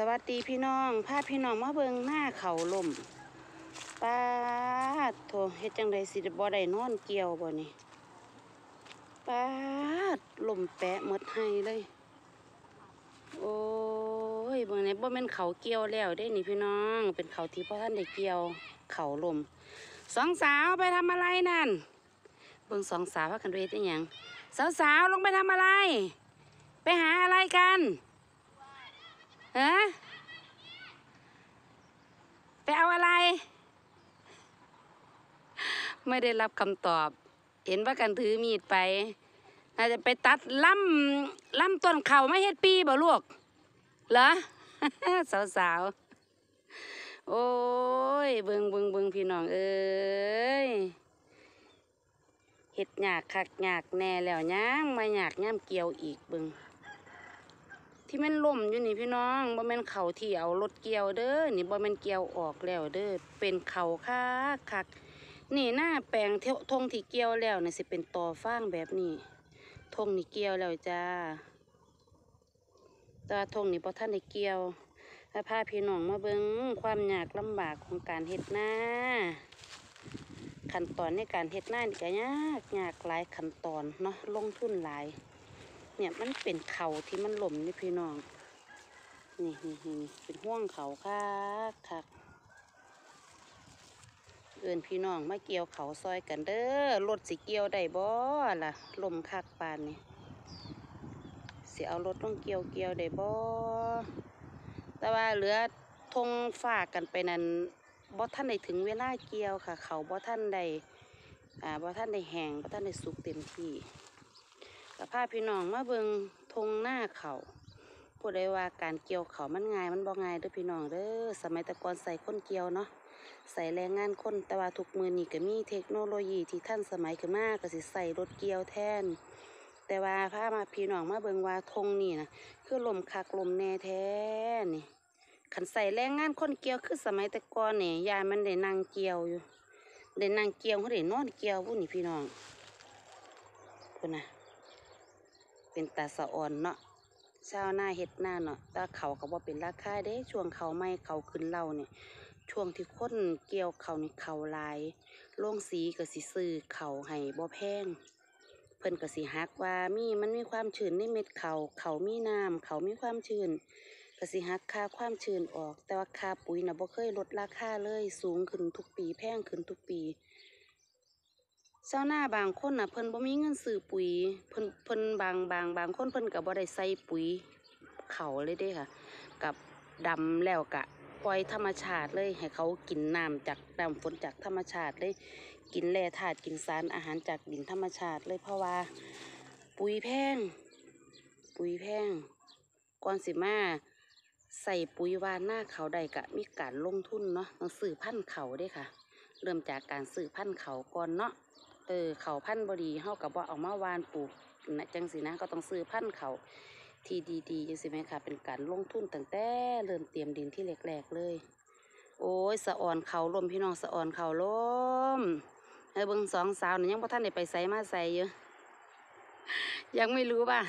สวัสดีพี่น้องพาพี่น้องมาเบิงหน้าเขาลมป้าโถเฮ็ดจังไดสิบ่ได้นอนเกี่ยวบ่นี่ป้าลมแปะหมดให้เลย โอ้ยเบิ่งนี่บ่แม่นเขาเกี่ยวแล้วเด้นี่พี่น้อง เป็นเขาที่พ่อท่านได้เกี่ยว เขาลมสองสาวไปทำอะไรนั่น เบิ่งสองสาวพากันไปเฮ็ดอีหยังสาวๆลงไปทำอะไร ไปหาอะไรกัน ฮะไปเอาอะไร ไม่ได้รับคำตอบ เห็นว่ากันถือมีดไป น่าจะไปตัดล่ำล่ำต้นเข่าไม่เฮ็ดปีบ่ลูกเหรอสาวสาวโอ้ย เบิงเบิงเบิงพี่น้องเอ้ยเฮ็ดหยากคักหยากแน่แล้วย่างมาหยากย่ำเกี่ยวอีกเบิงที่มันล่มอยู่นี่พี่น้องบ่แม่นเข่าที่เอารถเกี่ยวเด้อนี่บ่แม่นเกี่ยวออกแล้วเด้อเป็นเข่าคักคัก นี่หน้าแปลงเททงที่เกี่ยวแล้วนี่สิเป็นตอฟางแบบนี้ทงนี่เกี่ยวแล้วจ้าตาทงนี่บ่ทันได้เกี่ยวแล้วพาพี่น้องมาเบิ่งความยากลำบากของการเฮ็ดนาขั้นตอนในการเฮ็ดนานี่ก็ยากยากหลายขั้นตอนเนาะลงทุนหลาย เนี่ยมันเป็นเขาที่มันหล่มนี่พี่น้อง นี่นี่นี่เป็นห่วงเขาคักคัก เอินพี่น้องมาเกี่ยวเขาซอยกันเด้อรถสิเกี่ยวได้บ่ล่ะลมคักปานนี่สิเอารถต้องเกี่ยวเกี่ยวได้บ่แต่ว่าเหลือทงฝากกันไปนั้นบ่ท่านได้ถึงเวลาเกี่ยวค่ะ เขาบ่ท่านได้อ่าบ่ท่านได้แห้งบ่ท่านได้สุกเต็มที่ก็พาพี่น้องมาเบิงทงหน้าเขาผู้ใดว่าการเกี่ยวเขามันง่ายมันบ่ง่ายเด้อพี่น้องเด้อสมัยต่ก่อนใส่คนเกี่ยวเนาะ ใส่แรงงานคนแต่ว่าทุกมือนี่ก็มีเทคโนโลยีที่ทันสมัยขึ้นมากก็สิใส่รถเกียวแทน แต่ว่าพามาพี่น้องมาเบิงว่าทงนี่นะคือลมคักลมแน่แท้นี่ขันใส่แรงงานคนเกียวคือสมัยแต่ก่อนเนี่ยยายมันได้นั่งเกียวอยู่ได้นั่งเกียวเขาได้นอนเกียวพวกนี่พี่น้องพุ่นนะเป็นตาสะอ่อนเนาะชาวหน้าเฮ็ดหน้าเนาะแต่เขาก็บ่เป็นราคาเด้ช่วงเขาไม่เขาขึ้นเล่าเนี่ย ช่วงที่คนเกี่ยวเขานี่เขาลายโรงสีก็สิซื้อเขาให้บ่แพง เพิ่นก็สิฮักว่ามีมันมีความชื้นในเม็ดเขาเขามีน้ำเขามีความชื้นก็สิฮักค่าความชื้นออก แต่ว่าค่าปุ๋ยนะบ่เคยลดราคาเลยสูงขึ้นทุกปีแพงขึ้นทุกปีชาวนาบางคนน่ะเพิ่นบ่มีเงินซื้อปุ๋ยเพิ่นเพิ่นบางบางบางคนเพิ่นก็บ่ได้ใส่ปุ๋ยเขาเลยเด้ค่ะ กับดำแล้วกะ ปล่อยธรรมชาติเลย ให้เขากินน้ำจากน้ำฝนจากธรรมชาติเลย กินแร่ธาตุกินสารอาหารจากดินธรรมชาติเลยเพราะว่า ปุ๋ยแพง ปุ๋ยแพงก่อนสิมาใส่ปุ๋ยวานหน้าเขาได้กะมีการลงทุนเนาะต้องซื้อพันธุ์เขาด้ค่ะ เริ่มจากการซื้อพันธุ์เขาก่อนเนาะเออเขาพันธุ์บดีเฮากับว่าเอามาวานปลูกนะจังสินะก็ต้องซื้อพันธุ์เขา ที่ดีๆจังสิไหมคะเป็นการลงทุนตั้งแต่เริ่มเตรียมดินที่แรกๆเลย โอ้ยสะอ่อนเขาลมพี่น้องสะอ่อนเขาลมเออเบิงสองสาวนี่ยังพ่ท่านได้ไปใส่มาใส่เยอะยังไม่รู้ว่า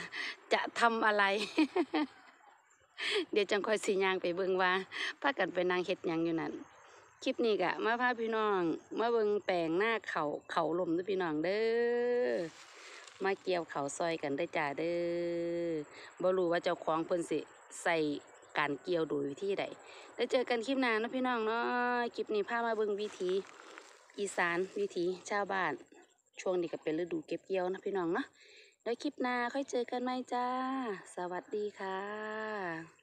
จะทำอะไร เดี๋ยวจังคอยสียางไปเบิงว่าพากันไปนางเฮ็ดยังอยู่นั่นคลิปนี้กะมาพาพี่น้อง มาเบิงแปลงหน้าเขาเขาลมด้วยพี่น้องเด้อ มาเกี่ยวเขาซอยกันได้จ้าเด้อบ่รู้ว่าเจ้าของเพิ่นสิใส่การเกี่ยวโดยวิธีใดได้เจอกันคลิปหน้าเนาะพี่น้องเนาะคลิปนี้พามาเบิ่งวิธีอีสานวิธีชาวบ้าน ช่วงนี้ก็เป็นฤดูเก็บเกี่ยวนะพี่น้องเนาะแล้วคลิปหน้าค่อยเจอกันไหมจ้า สวัสดีค่ะ